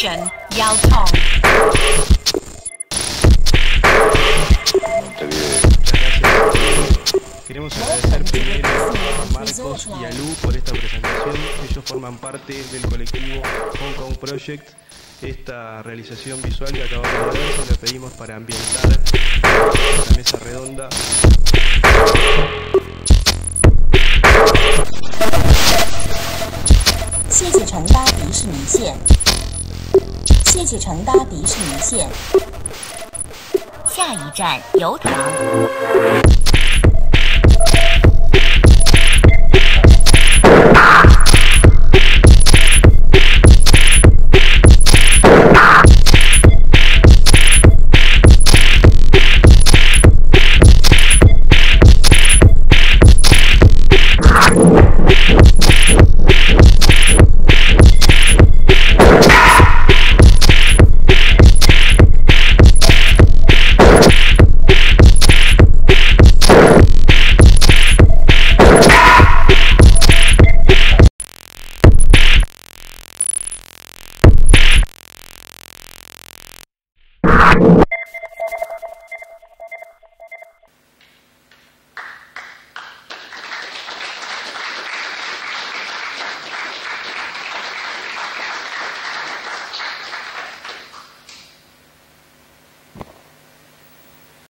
Station, Yao Tong. Queremos agradecer primero a Marcos y a Lu por esta presentación. Ellos forman parte del colectivo Hong Kong Project. Esta realización visual que acabamos de ver se la pedimos para ambientar la mesa redonda 谢谢乘搭迪士尼线，下一站油塘。you